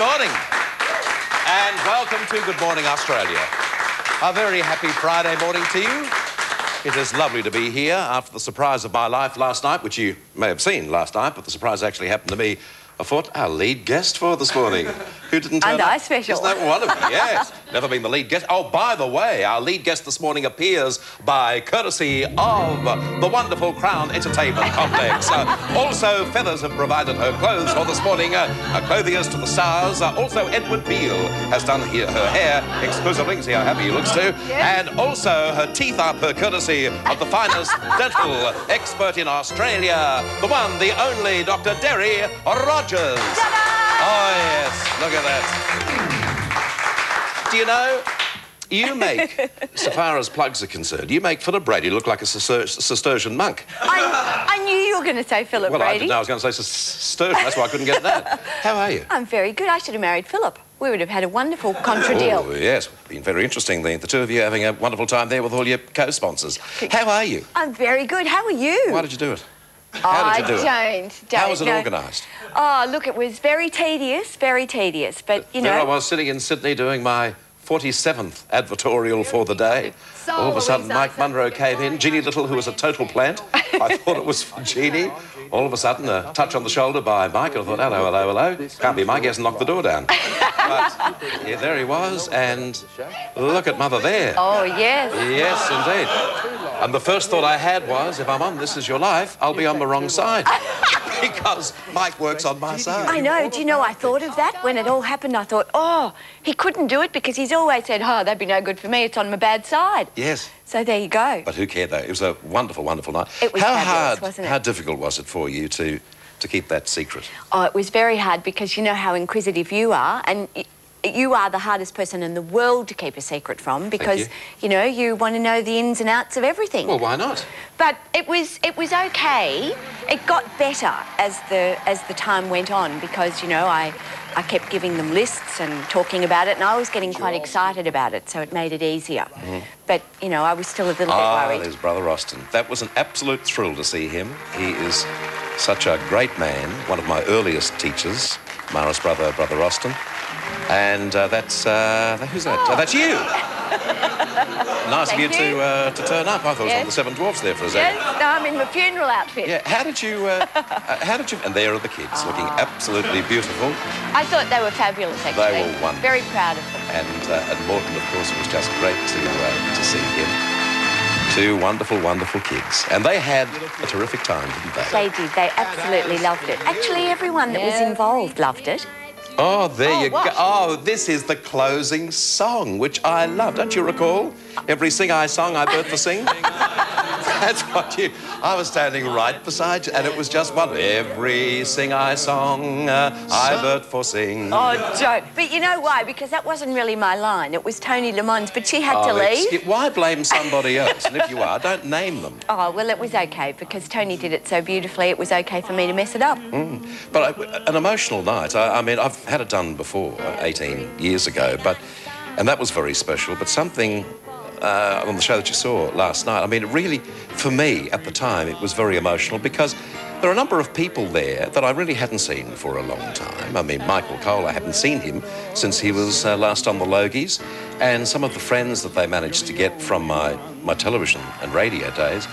Good morning. And welcome to Good Morning Australia. A very happy Friday morning to you. It is lovely to be here after the surprise of my life last night, which you may have seen last night, but the surprise actually happened to me afoot. Our lead guest for this morning. Who didn't turn And up? I special. Isn't that wonderful? Yes. Never been the lead guest. Oh, by the way, our lead guest this morning appears by courtesy of the wonderful Crown Entertainment Complex. Uh, also, Feathers have provided her clothes for this morning. Uh, uh, clothiers to the stars. Uh, also, Edward Beale has done he- her hair exclusively. See how happy he looks too. And also, her teeth are per courtesy of the finest dental expert in Australia, the one, the only Dr. Derry Rogers. Oh, yes. Look at that. Do you know, you make, so far as plugs are concerned, you make Philip Brady look like a Cistercian monk. I, I knew you were going to say Philip Well, I didn't know I was going to say Cistercian. That's why I couldn't get that. How are you? I'm very good. I should have married Philip. We would have had a wonderful contra deal. Oh, yes. Been very interesting, the, the two of you having a wonderful time there with all your co-sponsors. How are you? I'm very good. How are you? Why did you do it? How did you do it? I don't, don't. How was it know. organised? Oh, look, it was very tedious, very tedious. But, you know. there I was sitting in Sydney doing my 47th advertorial for the day. All of a sudden, Mike Munro came in. Jeannie Little, who was a total plant. I thought it was for Jeannie. All of a sudden, a touch on the shoulder by Mike. I thought, hello, hello, hello. Can't be Mike. He hasn't knocked the door down. But yeah, there he was. And look at Mother there. oh, yes. Yes, indeed. And the first thought I had was, if I'm on This Is Your Life, I'll be on the wrong side. because Mike works on my side. I know. Do you know, I thought of that when it all happened. I thought, oh, he couldn't do it because he's always said, oh, that'd be no good for me. It's on my bad side. Yes. So there you go. But who cared though? It was a wonderful, wonderful night. It was how fabulous, hard, wasn't it? how difficult was it for you to to keep that secret? Oh, it was very hard because you know how inquisitive you are, and y- you are the hardest person in the world to keep a secret from because you. know you want to know the ins and outs of everything. Well, why not? But it was it was okay. It got better as the as the time went on because you know I I kept giving them lists and talking about it, and I was getting quite excited about it, so it made it easier. But you know I was still a little Mm-hmm. Ah, bit worried. there's Brother Austin. That was an absolute thrill to see him. He is such a great man. One of my earliest teachers, Marist brother, Brother Austin. And uh, that's uh, who's that? Uh, that's you. nice of you, you. to uh, to turn up. I thought it was one of the Seven Dwarfs there for a second. Yes, no, I'm in my funeral outfit. Yeah. How did you? Uh, uh, how did you? And there are the kids, looking absolutely beautiful. I thought they were fabulous, actually. were wonderful. Very proud of them. And, uh, and Morton, of course, it was just great to, uh, to see him. Two wonderful, wonderful kids. And they had a terrific time, didn't they? They did. They absolutely loved it. Actually, everyone that was involved loved it. Oh, there Oh, you go. Oh, this is the closing song, which I love. Don't you recall? Every sing I song, I birth for sing. That's what you. I was standing right beside you, and it was just one. Every sing I song, uh, I birth for sing. Oh, don't. But you know why? Because that wasn't really my line. It was Toni Lamond's, but she had to Oh, leave. excuse- Why blame somebody else? And if you are, don't name them. Oh, well, it was okay because Tony did it so beautifully, it was okay for me to mess it up. But I, an emotional night. I, I mean, I've had it done before, uh, 18 years ago, but and that was very special. But something uh, on the show that you saw last night. I mean, really, for me at the time, it was very emotional because there are a number of people there that I really hadn't seen for a long time. I mean, Michael Cole, I hadn't seen him since he was uh, last on the Logies, and some of the friends that they managed to get from my my television and radio days,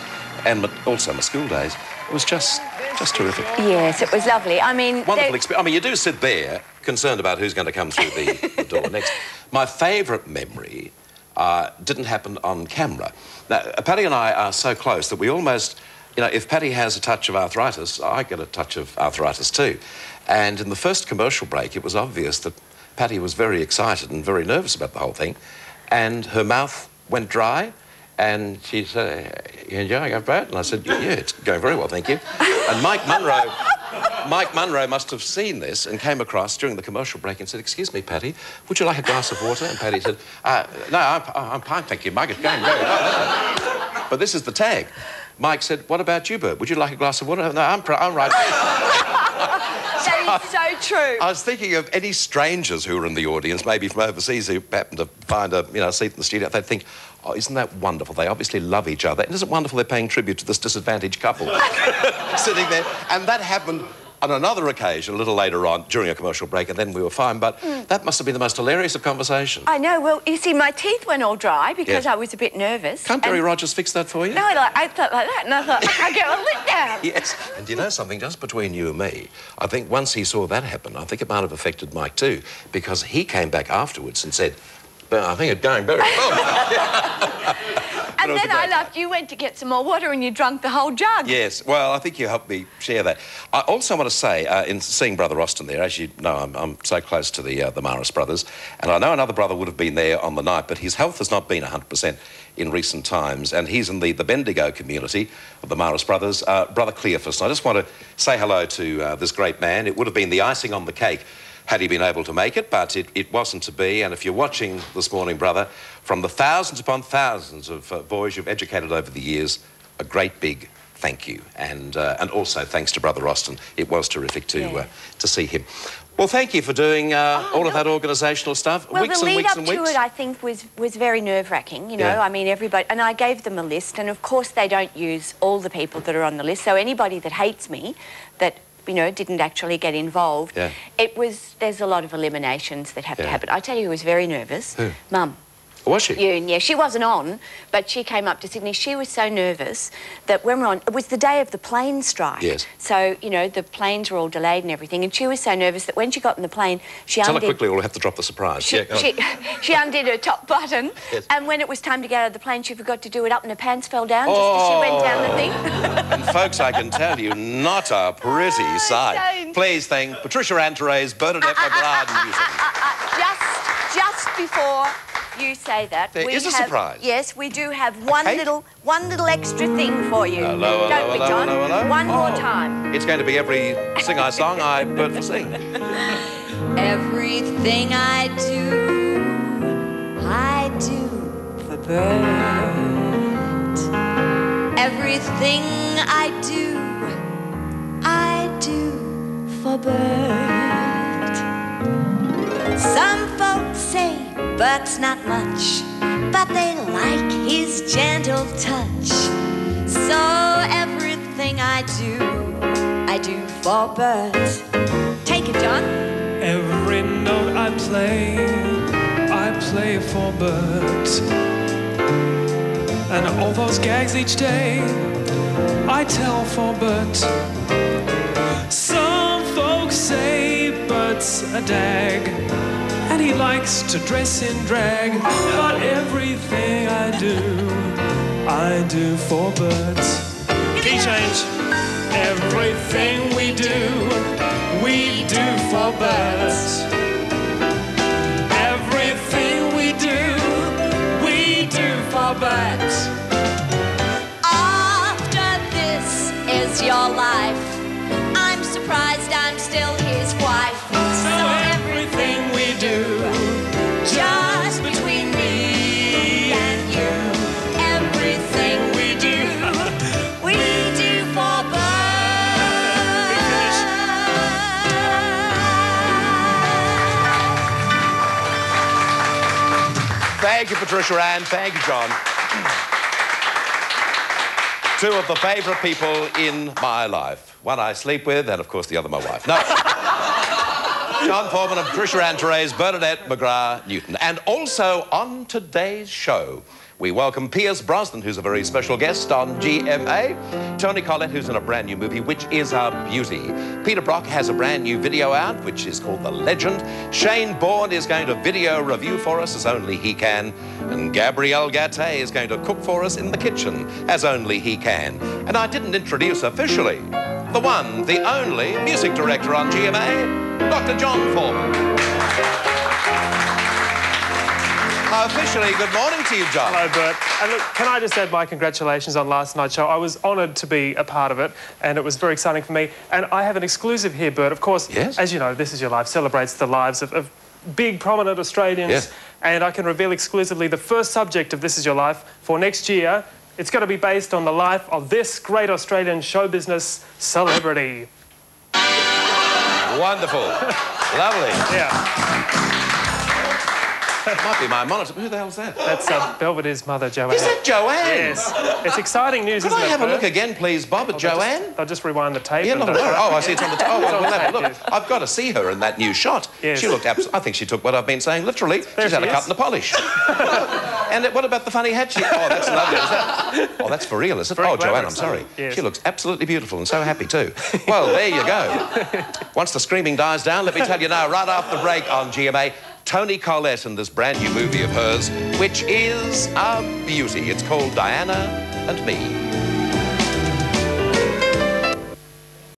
and my, also my school days. It was just just terrific. Yes, it was lovely. I mean, Wonderful experience. I mean, you do sit there concerned about who's going to come through the, the door next. My favourite memory uh, didn't happen on camera. Now, Patti and I are so close that we almost, you know, if Patti has a touch of arthritis, I get a touch of arthritis too. And in the first commercial break, it was obvious that Patti was very excited and very nervous about the whole thing. And her mouth went dry. And she said, you enjoying it, Brad? And I said, yeah, it's going very well, thank you. And Mike Munro, Mike Munro must have seen this and came across during the commercial break and said, excuse me, Patti, would you like a glass of water? And Patti said, uh, no, I'm, I'm fine, thank you, Mike, it's going very well. But this is the tag. Mike said, what about you, Bert? Would you like a glass of water? No, I'm, I'm right. that is so true. I was thinking of any strangers who were in the audience, maybe from overseas, who happened to find a you know seat in the studio. They'd think, "Oh, isn't that wonderful? They obviously love each other. And isn't it wonderful they're paying tribute to this disadvantaged couple sitting there?" And that happened on another occasion, a little later on, during a commercial break, and then we were fine. But Mm. that must have been the most hilarious of conversations. I know. Well, you see, my teeth went all dry because Yes. I was a bit nervous. Can't Barry Rogers fix that for you? No, like, I thought like that, and I thought, I get my lip down. Yes, and do you know something, just between you and me, I think once he saw that happen, I think it might have affected Mike too, because he came back afterwards and said, I think it's going very well. And then I left. You went to get some more water and you drunk the whole jug. yes, well, I think you helped me share that. I also want to say, uh, in seeing Brother Austin there, as you know, I'm, I'm so close to the, uh, the Marist brothers, and I know another brother would have been there on the night, but his health has not been 100% in recent times, and he's in the, the Bendigo community of the Marist brothers, uh, Brother Cleophas. And I just want to say hello to uh, this great man. It would have been the icing on the cake had he been able to make it, but it, it wasn't to be. And if you're watching this morning, brother, from the thousands upon thousands of uh, boys you've educated over the years, a great big thank you. And, uh, and also thanks to Brother Austin. It was terrific to, Yeah. uh, to see him. Well, thank you for doing uh, Oh, all of that organisational stuff. Well, weeks the and lead weeks up and to weeks. it, I think, was was very nerve wracking. You know, Yeah. I mean, everybody, and I gave them a list, and of course, they don't use all the people that are on the list. So anybody that hates me, that you know, didn't actually get involved. Yeah. It was. There's a lot of eliminations that have Yeah. to happen. I tell you, who was very nervous. Who? Mum. Was she? Yeah, she wasn't on, but she came up to Sydney. She was so nervous that when we're on, it was the day of the plane strike. Yes. So, you know, the planes were all delayed and everything. And she was so nervous that when she got in the plane, she Tell her undid... quickly or we'll have to drop the surprise. She, yeah, she, she undid her top button, Yes. and when it was time to get out of the plane, she forgot to do it up, and her pants fell down just as she went down the thing. And folks, I can tell you, not a pretty Oh, sight. don't. Please thank Patricia Ann Therese, Bernadette McLeod Newton. just, just before you say that, There we is a have, surprise. Yes, we do have one little, one little extra thing for you. Hello, hello, Don't we, John? hello, hello. One more Oh. time. It's going to be every sing I song I bird for sing. Everything I do, I do for Bert. Everything I do, I do for Bert. Some folks say Bert's not much, but they like his gentle touch. So everything I do, I do for Bert. Take it, John. Every note I play, I play for Bert. And all those gags each day, I tell for Bert. Some folks say Bert's a dag, he likes to dress in drag. But everything I do, I do for Bert. Key change. Everything we do, we do for Bert. Everything we do, we do for Bert. Patricia Ann. Thank you, John. Two of the favourite people in my life. One I sleep with, and of course the other my wife. No. John Foreman and Patricia Ann Therese, Bernadette McGrath Newton. And also on today's show, we welcome Pierce Brosnan, who's a very special guest on GMA. Toni Collette, who's in a brand new movie, which is a beauty. Peter Brock has a brand new video out, which is called The Legend. Shane Bourne is going to video review for us as only he can. And Gabriel Gaté is going to cook for us in the kitchen as only he can. And I didn't introduce officially the one, the only music director on GMA, Dr. John Foreman. Officially, good morning to you, John. Hello, Bert. And look, can I just add my congratulations on last night's show? I was honoured to be a part of it, and it was very exciting for me. And I have an exclusive here, Bert. Of course, Yes. as you know, This Is Your Life celebrates the lives of, of big, prominent Australians. Yes. And I can reveal exclusively the first subject of This Is Your Life for next year. It's going to be based on the life of this great Australian show business celebrity. Wonderful. Lovely. Yeah. That might be my monitor. Who the hell's that? That's uh, Belvedere's mother, Joanne. Is that Joanne? Yes. It's exciting news, Could isn't I it? have a Bert? look again, please, Bob, at I'll Joanne? Just, I'll just rewind the tape. Yeah, not a uh. Oh, I see it's on the. Oh, well, we'll have a look. Yes. I've got to see her in that new shot. Yes. She looked abs- I think she took what I've been saying literally. She's had she a cut is. and a polish. and what about the funny hat? She, oh, that's lovely. Is that, oh, that's for real, is it? Very oh, Joanne, I'm sorry. Yes. She looks absolutely beautiful and so happy too. Well, there you go. Once the screaming dies down, let me tell you now, right after the break on GMA, Toni Collette and this brand new movie of hers, which is a beauty. It's called Diana and Me.